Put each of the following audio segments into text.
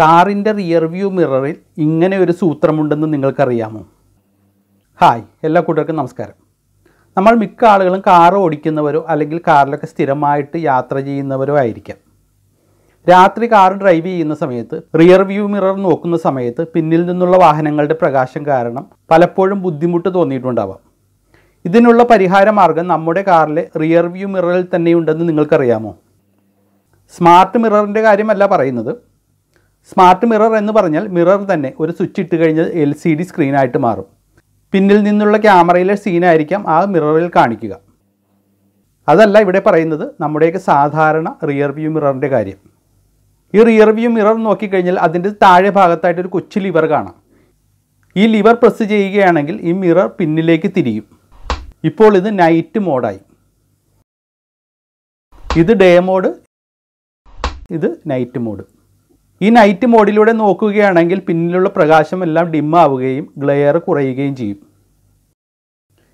കാറിന്റെ rear view മിററിൽ ഇങ്ങനെ ഒരു സൂത്രമുണ്ടെന്ന് നിങ്ങൾക്കറിയാമോ? ഹായ് എല്ലാ കൂട്ടർക്കും നമസ്കാരം. നമ്മൾ മിക്ക ആളുകളും കാർ ഓടിക്കുന്നവരോ അല്ലെങ്കിൽ കാറിലൊക്കെ സ്ഥിരമായിട്ട് യാത്ര ചെയ്യുന്നവരോ ആയിരിക്കാം. രാത്രി കാർ ഡ്രൈവ് ചെയ്യുന്ന സമയത്ത് റിയർ വ്യൂ മിറർ നോക്കുന്ന സമയത്ത് പിന്നിൽ നിന്നുള്ള വാഹനങ്ങളുടെ പ്രകാശം കാരണം പലപ്പോഴും ബുദ്ധിമുട്ട് തോന്നിയിട്ടുണ്ടാവാം. ഇതിനുള്ള പരിഹാര മാർഗം നമ്മുടെ കാറിലെ റിയർ വ്യൂ മിററിൽ തന്നെയുണ്ടെന്ന് നിങ്ങൾക്കറിയാമോ? സ്മാർട്ട് മിററിന്റെ കാര്യമല്ല പറയുന്നത്. സ്മാർട്ട് മിറർ എന്ന് പറഞ്ഞാൽ മിറർ തന്നെ ഒരു സ്വിച്ച് ഇട്ട് കഴിഞ്ഞാൽ എൽ സി ഡി സ്ക്രീനായിട്ട് മാറും. പിന്നിൽ നിന്നുള്ള ക്യാമറയിലെ സീനായിരിക്കാം ആ മിററിൽ കാണിക്കുക. അതല്ല ഇവിടെ പറയുന്നത് നമ്മുടെയൊക്കെ സാധാരണ റിയർ വ്യൂ മിററിന്റെ കാര്യം. ഈ റിയർ വ്യൂ മിറർ നോക്കിക്കഴിഞ്ഞാൽ അതിന്റെ താഴെ ഭാഗത്തായിട്ട് ഒരു കൊച്ചു ലിവർ കാണാം. ഈ ലിവർ പ്രസ് ചെയ്യുകയാണെങ്കിൽ ഈ മിറർ പിന്നിലേക്ക് തിരിയും. ഇപ്പോൾ ഇത് നൈറ്റ് മോഡായി ഇത് ഡേ മോഡ് ഇത് നൈറ്റ് മോഡ് ഈ നൈറ്റ് മോഡിലൂടെ നോക്കുകയാണെങ്കിൽ പിന്നിലുള്ള പ്രകാശം എല്ലാം ഡിമ്മാവുകയും ഗ്ലെയർ കുറയുകയും ചെയ്യും.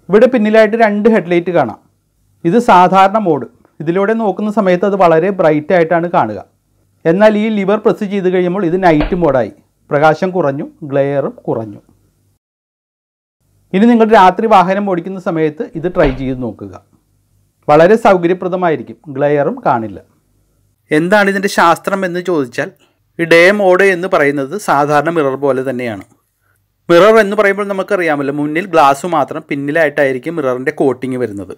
ഇവിടെ പിന്നിലായിട്ട് രണ്ട് ഹെഡ്ലൈറ്റ് കാണാം. ഇത് സാധാരണ മോഡ് ഇതിലൂടെ നോക്കുന്ന സമയത്ത് അത് വളരെ ബ്രൈറ്റ് ആയിട്ടാണ് കാണുക. എന്നാൽ ഈ ലിവർ പ്രസ് ചെയ്ത് കഴിയുമ്പോൾ ഇത് നൈറ്റ് മോഡായി പ്രകാശം കുറഞ്ഞു ഗ്ലെയറും കുറഞ്ഞു. ഇനി നിങ്ങൾ രാത്രി വാഹനം ഓടിക്കുന്ന സമയത്ത് ഇത് ട്രൈ ചെയ്ത് നോക്കുക. വളരെ സൗകര്യപ്രദമായിരിക്കും. ഗ്ലെയറും കാണില്ല. എന്താണ് ഇതിന്റെ ശാസ്ത്രം എന്ന് ചോദിച്ചാൽ ഈ ഡേ മോഡ് എന്ന് പറയുന്നത് സാധാരണ മിറർ പോലെ തന്നെയാണ്. മിറർ എന്ന് പറയുമ്പോൾ നമുക്കറിയാമല്ലോ മുന്നിൽ ഗ്ലാസ് മാത്രം പിന്നിലായിട്ടായിരിക്കും മിററിന്റെ കോട്ടിങ് വരുന്നത്.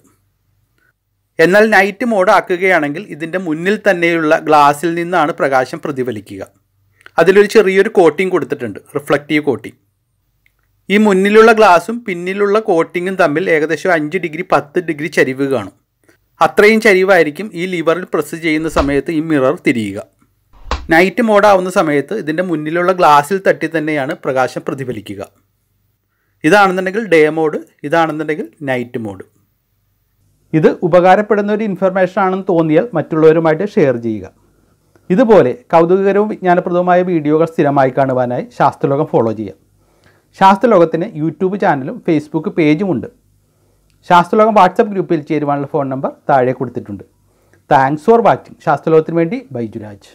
എന്നാൽ നൈറ്റ് മോഡ് ആക്കുകയാണെങ്കിൽ ഇതിന്റെ മുന്നിൽ തന്നെയുള്ള ഗ്ലാസ്സിൽ നിന്നാണ് പ്രകാശം പ്രതിഫലിക്കുക. അതിലൊരു ചെറിയൊരു കോട്ടിംഗ് കൊടുത്തിട്ടുണ്ട് റിഫ്ലക്റ്റീവ് കോട്ടിംഗ് ഈ മുന്നിലുള്ള ഗ്ലാസും പിന്നിലുള്ള കോട്ടിങ്ങും തമ്മിൽ ഏകദേശം അഞ്ച് ഡിഗ്രി പത്ത് ഡിഗ്രി ചരിവ് കാണും. അത്രയും ചരിവായിരിക്കും ഈ ലിവറിൽ പ്രസ് ചെയ്യുന്ന സമയത്ത് ഈ മിറർ തിരിയുക. നൈറ്റ് മോഡാവുന്ന സമയത്ത് ഇതിന്റെ മുന്നിലുള്ള ഗ്ലാസ്സിൽ തട്ടി തന്നെയാണ് പ്രകാശം പ്രതിഫലിക്കുക. ഇതാണെന്നുണ്ടെങ്കിൽ ഡേ മോഡ് ഇതാണെന്നുണ്ടെങ്കിൽ നൈറ്റ് മോഡ് ഇത് ഉപകാരപ്പെടുന്ന ഒരു ഇൻഫർമേഷൻ ആണെന്ന് തോന്നിയാൽ മറ്റുള്ളവരുമായിട്ട് ഷെയർ ചെയ്യുക. ഇതുപോലെ കൗതുകകരവും വിജ്ഞാനപ്രദവുമായ വീഡിയോകൾ സ്ഥിരമായി കാണുവാനായി ശാസ്ത്രലോകം ഫോളോ ചെയ്യാം ശാസ്ത്രലോകത്തിന് യൂട്യൂബ് ചാനലും ഫേസ്ബുക്ക് പേജും ഉണ്ട്. ശാസ്ത്രലോകം വാട്സപ്പ് ഗ്രൂപ്പിൽ ചേരുവാനുള്ള ഫോൺ നമ്പർ താഴെ കൊടുത്തിട്ടുണ്ട്. താങ്ക്സ് ഫോർ വാച്ചിങ് ശാസ്ത്രലോകത്തിന് വേണ്ടി ബൈജുരാജ്.